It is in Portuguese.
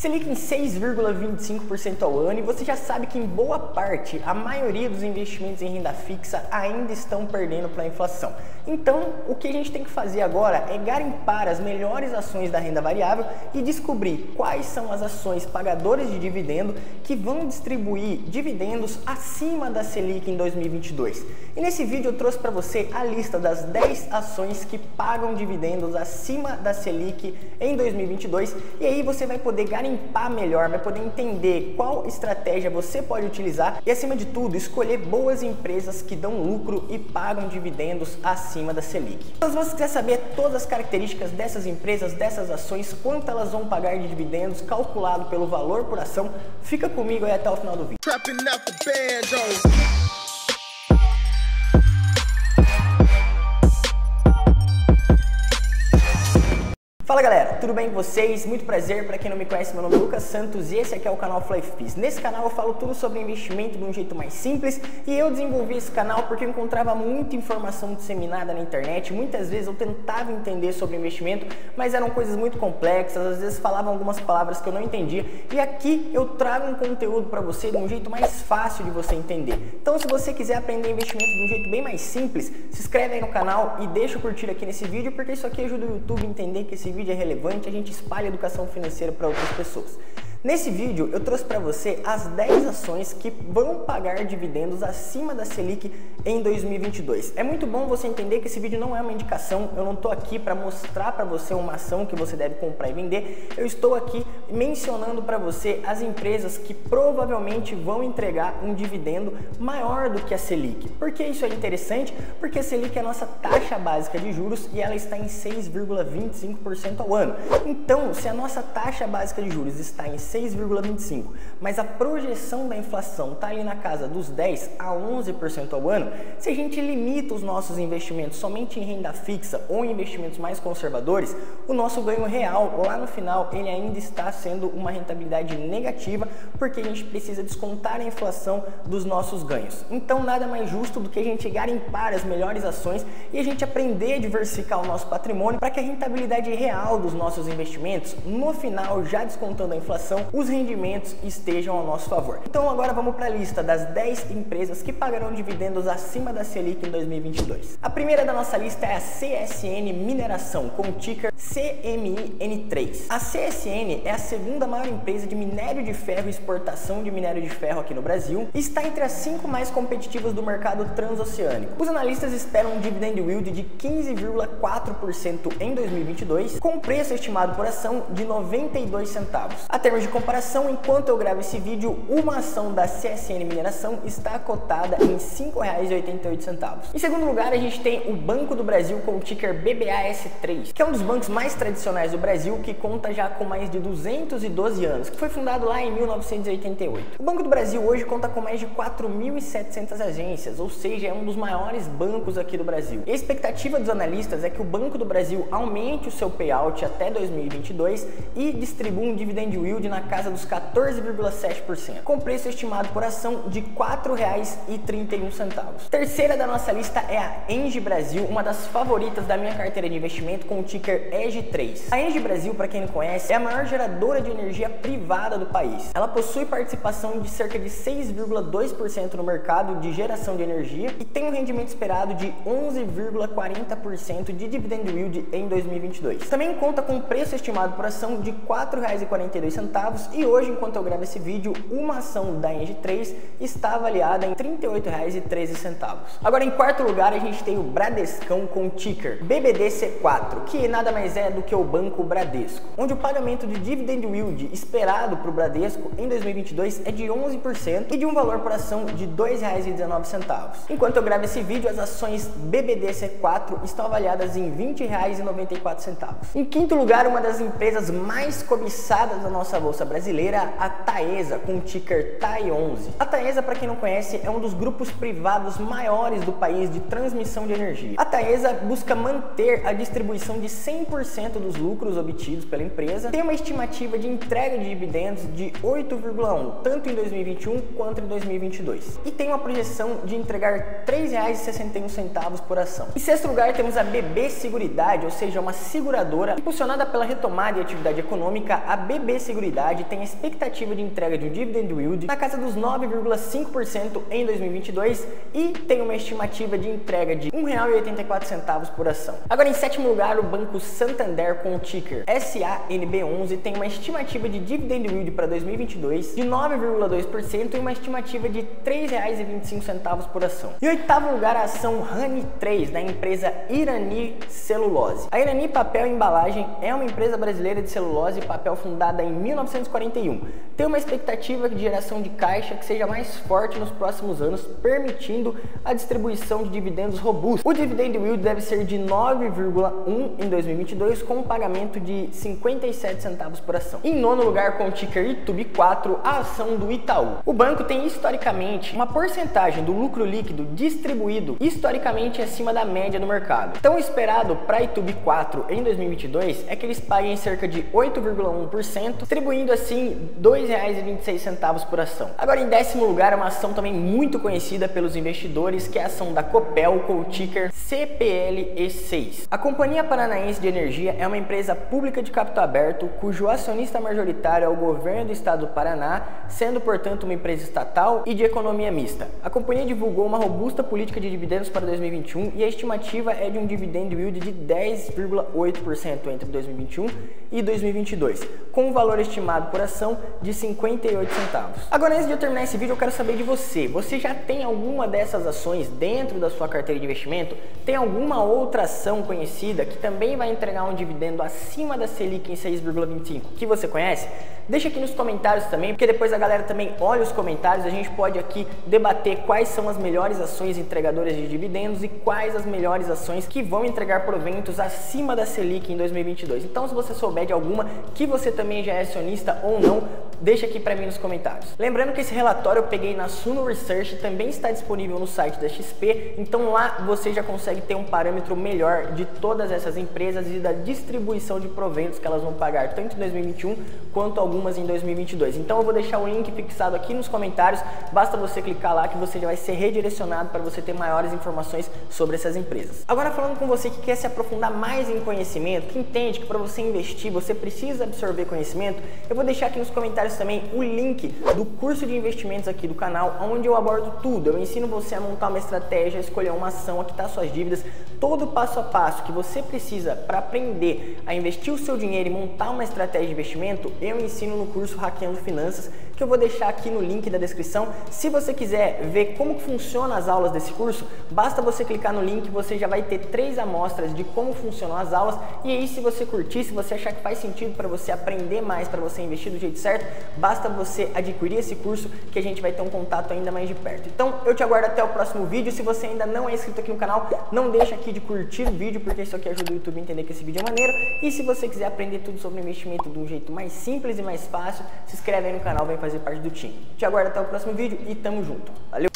Selic em 6,25% ao ano e você já sabe que em boa parte a maioria dos investimentos em renda fixa ainda estão perdendo para a inflação. Então, o que a gente tem que fazer agora é garimpar as melhores ações da renda variável e descobrir quais são as ações pagadoras de dividendo que vão distribuir dividendos acima da Selic em 2022. E nesse vídeo eu trouxe para você a lista das 10 ações que pagam dividendos acima da Selic em 2022 e aí você vai poder garimpar garimpar melhor, vai poder entender qual estratégia você pode utilizar e, acima de tudo, escolher boas empresas que dão lucro e pagam dividendos acima da Selic. Então, se você quiser saber todas as características dessas empresas, dessas ações, quanto elas vão pagar de dividendos, calculado pelo valor por ação, fica comigo aí até o final do vídeo. Fala galera, tudo bem com vocês? Muito prazer, para quem não me conhece, meu nome é Lucas Santos e esse aqui é o canal FlyFiz. Nesse canal eu falo tudo sobre investimento de um jeito mais simples e eu desenvolvi esse canal porque eu encontrava muita informação disseminada na internet, muitas vezes eu tentava entender sobre investimento, mas eram coisas muito complexas, às vezes falavam algumas palavras que eu não entendia e aqui eu trago um conteúdo para você de um jeito mais fácil de você entender. Então se você quiser aprender investimento de um jeito bem mais simples, se inscreve aí no canal e deixa o curtir aqui nesse vídeo porque isso aqui ajuda o YouTube a entender que esse vídeo vídeo é relevante, a gente espalha educação financeira para outras pessoas. Nesse vídeo eu trouxe para você as 10 ações que vão pagar dividendos acima da Selic em 2022. É muito bom você entender que esse vídeo não é uma indicação, eu não estou aqui para mostrar para você uma ação que você deve comprar e vender, eu estou aqui mencionando para você as empresas que provavelmente vão entregar um dividendo maior do que a Selic. Por que isso é interessante? Porque a Selic é a nossa taxa básica de juros e ela está em 6,25% ao ano. Então, se a nossa taxa básica de juros está em 6,25, mas a projeção da inflação está ali na casa dos 10 a 11% ao ano, se a gente limita os nossos investimentos somente em renda fixa ou em investimentos mais conservadores, o nosso ganho real lá no final ele ainda está sendo uma rentabilidade negativa, porque a gente precisa descontar a inflação dos nossos ganhos. Então nada mais justo do que a gente garimpar as melhores ações e a gente aprender a diversificar o nosso patrimônio para que a rentabilidade real dos nossos investimentos, no final, já descontando a inflação, então os rendimentos estejam ao nosso favor. Então agora vamos para a lista das 10 empresas que pagarão dividendos acima da Selic em 2022. A primeira da nossa lista é a CSN Mineração, com ticker CMIN3. A CSN é a segunda maior empresa de minério de ferro e exportação de minério de ferro aqui no Brasil e está entre as cinco mais competitivas do mercado transoceânico. Os analistas esperam um dividend yield de 15,4% em 2022, com preço estimado por ação de 92 centavos. A termos de comparação, enquanto eu gravo esse vídeo, uma ação da CSN Mineração está cotada em R$ 5,88. Em segundo lugar, a gente tem o Banco do Brasil com o ticker BBAS3, que é um dos bancos mais tradicionais do Brasil, que conta já com mais de 212 anos, que foi fundado lá em 1988. O Banco do Brasil hoje conta com mais de 4.700 agências, ou seja, é um dos maiores bancos aqui do Brasil. E a expectativa dos analistas é que o Banco do Brasil aumente o seu payout até 2022 e distribua um dividend yield na casa dos 14,7%, com preço estimado por ação de R$ 4,31. Terceira da nossa lista é a Engie Brasil, uma das favoritas da minha carteira de investimento com o ticker EG3. A Engie Brasil, para quem não conhece, é a maior geradora de energia privada do país. Ela possui participação de cerca de 6,2% no mercado de geração de energia e tem um rendimento esperado de 11,40% de dividend yield em 2022. Também conta com preço estimado por ação de R$ 4,42 centavos e hoje, enquanto eu gravo esse vídeo, uma ação da Engie3 está avaliada em R$ 38,13. Agora, em quarto lugar, a gente tem o Bradescão com ticker BBDC4, que nada mais é do que o Banco Bradesco, onde o pagamento de dividend yield esperado para o Bradesco em 2022 é de 11% e de um valor por ação de R$ 2,19. Enquanto eu gravo esse vídeo, as ações BBDC4 estão avaliadas em R$ 20,94. Em quinto lugar, uma das empresas mais cobiçadas da nossa bolsa brasileira, a Taesa, com o ticker TAI11. A Taesa, para quem não conhece, é um dos grupos privados maiores do país de transmissão de energia. A Taesa busca manter a distribuição de 100% dos lucros obtidos pela empresa, tem uma estimativa de entrega de dividendos de 8,1, tanto em 2021 quanto em 2022, e tem uma projeção de entregar R$ 3,61 por ação. Em sexto lugar, temos a BB Seguridade, ou seja, uma seguradora impulsionada pela retomada de atividade econômica. A BB Seguridade tem a expectativa de entrega de um dividend yield na casa dos 9,5% em 2022 e tem uma estimativa de entrega de R$ 1,84 por ação. Agora, em sétimo lugar, o Banco Santander com o ticker SANB11 tem uma estimativa de dividend yield para 2022 de 9,2% e uma estimativa de R$ 3,25 por ação. E oitavo lugar, a ação Rani 3 da empresa Irani Celulose. A Irani Papel e Embalagem é uma empresa brasileira de celulose e papel fundada em 1941. Tem uma expectativa de geração de caixa que seja mais forte nos próximos anos, permitindo a distribuição de dividendos robustos. O dividend yield deve ser de 9,1 em 2022 com um pagamento de 57 centavos por ação. Em nono lugar, com o ticker ITUB 4, a ação do Itaú. O banco tem historicamente uma porcentagem do lucro líquido distribuído historicamente acima da média do mercado. Então, o esperado para a ITUB 4 em 2022 é que eles paguem cerca de 8,1%, distribuindo assim R$ 2,26 por ação. Agora, em décimo lugar, uma ação também muito conhecida pelos investidores, que é a ação da Copel com o ticker CPLE6. A Companhia Paranaense de Energia é uma empresa pública de capital aberto, cujo acionista majoritário é o governo do estado do Paraná, sendo, portanto, uma empresa estatal e de economia mista. A companhia divulgou uma robusta política de dividendos para 2021 e a estimativa é de um dividend yield de 10,8% entre 2021 e 2022, com um valor estimado por ação de 58 centavos. Agora, antes de eu terminar esse vídeo, eu quero saber de você. Você já tem alguma dessas ações dentro da sua carteira de investimento? Tem alguma outra ação conhecida que também vai entregar um dividendo acima da Selic em 6,25 que você conhece? Deixa aqui nos comentários também, porque depois a galera também olha os comentários, a gente pode aqui debater quais são as melhores ações entregadoras de dividendos e quais as melhores ações que vão entregar proventos acima da Selic em 2022. Então, se você souber de alguma que você também já é acionista ou não, deixa aqui para mim nos comentários. Lembrando que esse relatório eu peguei na Suno Research, também está disponível no site da XP, então lá você já consegue ter um parâmetro melhor de todas essas empresas e da distribuição de proventos que elas vão pagar tanto em 2021 quanto algumas em 2022. Então eu vou deixar o link fixado aqui nos comentários, basta você clicar lá que você já vai ser redirecionado para você ter maiores informações sobre essas empresas. Agora falando com você que quer se aprofundar mais em conhecimento, que entende que para você investir você precisa absorver conhecimento, eu vou deixar aqui nos comentários também o link do curso de investimentos aqui do canal, onde eu abordo tudo. Eu ensino você a montar uma estratégia, escolher uma ação, a quitar suas dívidas, todo passo a passo que você precisa para aprender a investir o seu dinheiro e montar uma estratégia de investimento, eu ensino no curso Hackeando Finanças, que eu vou deixar aqui no link da descrição. Se você quiser ver como funcionam as aulas desse curso, basta você clicar no link, você já vai ter três amostras de como funcionam as aulas. E aí, se você curtir, se você achar que faz sentido para você aprender mais, para você investir do jeito certo, basta você adquirir esse curso que a gente vai ter um contato ainda mais de perto. Então eu te aguardo até o próximo vídeo. Se você ainda não é inscrito aqui no canal, não deixa aqui de curtir o vídeo, porque isso aqui ajuda o YouTube a entender que esse vídeo é maneiro. E se você quiser aprender tudo sobre investimento de um jeito mais simples e mais fácil, se inscreve aí no canal, vem fazer parte do time. Te aguardo até o próximo vídeo e tamo junto. Valeu!